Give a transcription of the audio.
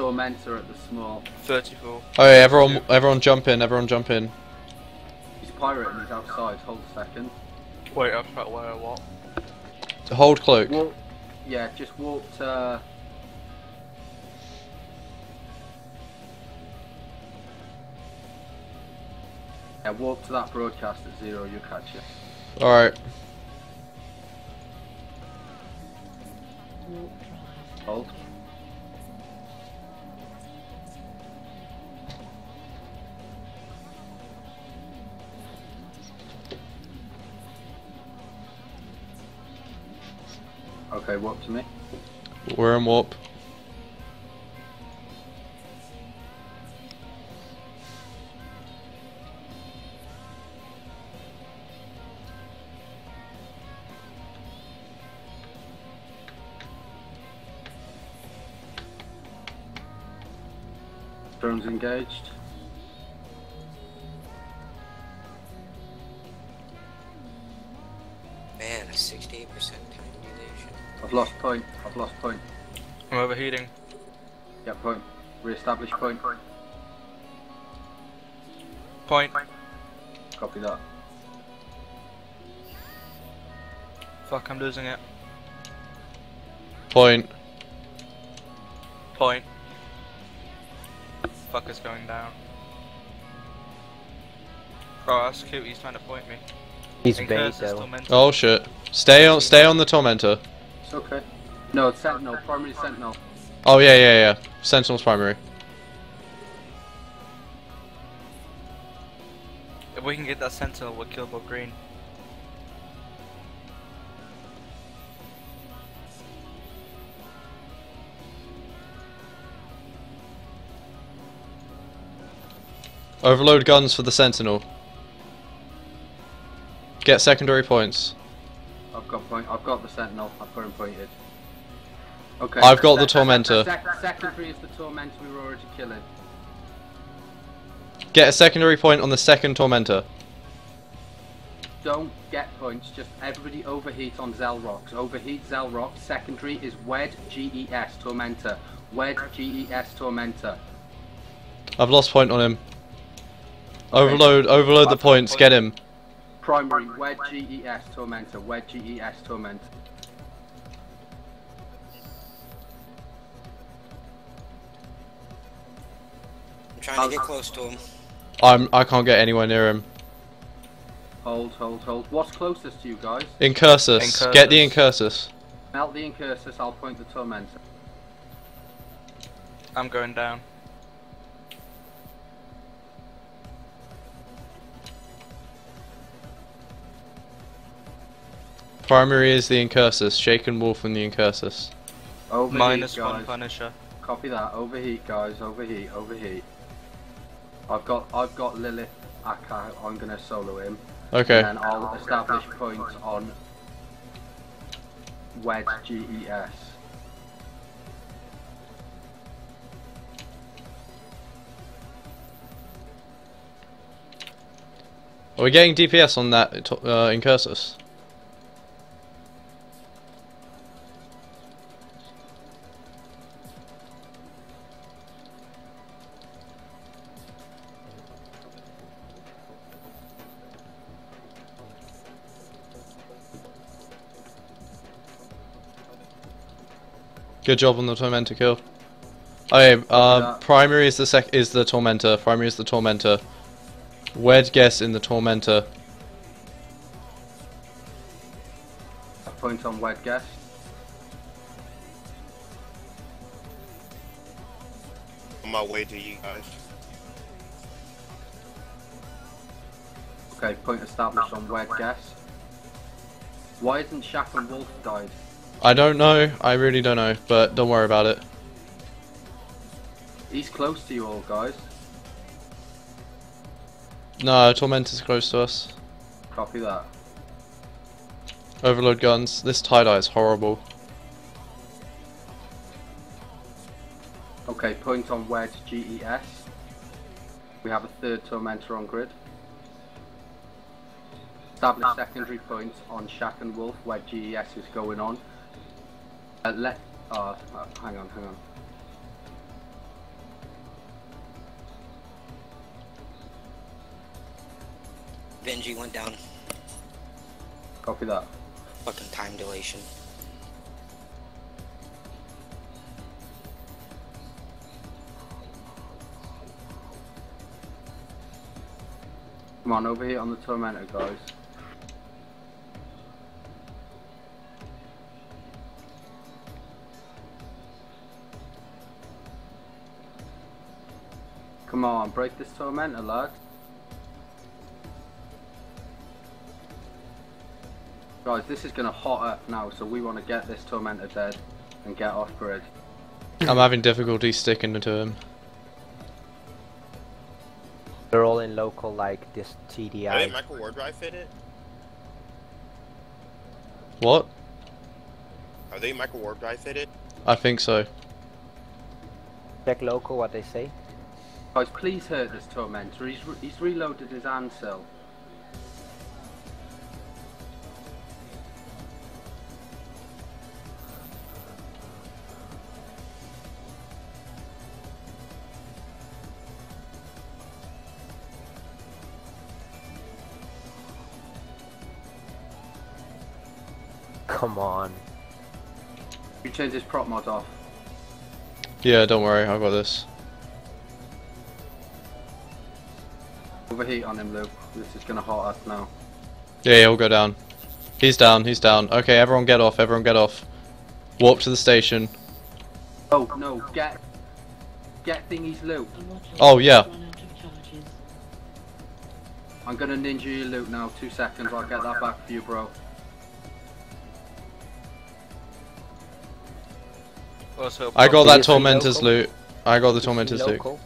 Tormentor at the small. 34. Oh yeah, everyone, everyone jump in, everyone jump in. He's pirate and he's outside. Hold a second. Wait, I've got where what? To Hold cloak. Walk. Yeah, just walk to. Yeah, walk to that broadcast at zero. You'll catch it. Alright. Hold. Okay, warp to me. We're warp. Drones engaged. A 68% triangulation. I've lost point. I've lost point. I'm overheating. Yeah, point. Re-establish point. Point. Copy that. Fuck, I'm losing it. Point. Point. Fuck is going down. Oh, that's cute. He's trying to point me. He's And bait though. Oh shit. Stay on, stay on the tormentor. It's okay. No, it's Sentinel. Primary Sentinel. Oh yeah, yeah, yeah. Sentinel's primary. If we can get that sentinel, we'll kill Bob Green. Overload guns for the sentinel. Get secondary points. I've got point. I've got the Sentinel. I've got him pointed. Okay. I've got the Tormentor. Sec- secondary is the Tormentor we were already killing. Get a secondary point on the second tormentor. Don't get points. Just everybody overheat on Zelrox. Overheat Zelrox. Secondary is Wed GES Tormentor. Wed GES Tormentor. I've lost point on him. Overload, overload the points. Get him. Primary Wed GES Tormentor. Wed GES Tormentor. I'm trying to get close to him. I'm. I can't get anywhere near him. Hold, hold, hold. What's closest to you guys? Incursus. Incursus. Get the Incursus. Melt the Incursus. I'll point the Tormentor. I'm going down. Primary is the Incursus. Shaken Wolf and the Incursus. Overheat, Minus guys. one Punisher. Copy that. Overheat, guys. Overheat. Overheat. I've got. I've got Lilith. Akka. I'm gonna solo him. Okay. And then I'll establish points on Wedge GES. Are we getting DPS on that to- uh, Incursus? Good job on the Tormentor kill. Okay, uh, that. primary is the sec is the Tormentor. Primary is the Tormentor. Wed guess in the Tormentor. A point on Wedge guess. On my way to you guys. Okay, point established on Wedge guess. Why isn't Shaq and Wolf died? I don't know. I really don't know, but don't worry about it. He's close to you all, guys. No, Tormentor's close to us. Copy that. Overload guns. This TiDi is horrible. Okay, point on Wedge GES. We have a third Tormentor on grid. Establish secondary points on Shack and Wolf where GES is going on. Uh, let. Oh, uh, hang on, hang on. Benji went down. Copy that. Fucking time dilation. Come on, over here on the Tormentor, guys. Come on, break this Tormentor, lad. Guys, this is gonna hot up now, so we want to get this Tormentor dead and get off grid. I'm having difficulty sticking to him. They're all in local like this TDI. Are they TDI. microwarp drive fitted? What? Are they microwarp drive fitted? I think so. Check local what they say. Guys, please hurt this Tormentor. He's, re he's reloaded his Ansel. Come on. You change his prop mod off. Yeah, don't worry, I've got this. Overheat on him, Luke. This is gonna hot us now. Yeah, he'll go down. He's down, he's down. Okay, everyone get off, everyone get off. Warp to the station. Oh no, get get thingy's loot. Oh, yeah. I'm gonna ninja your loot now. Two seconds. I'll get that back for you, bro. Also, I got that Tormentor's loot. I got the Tormentor's loot. local?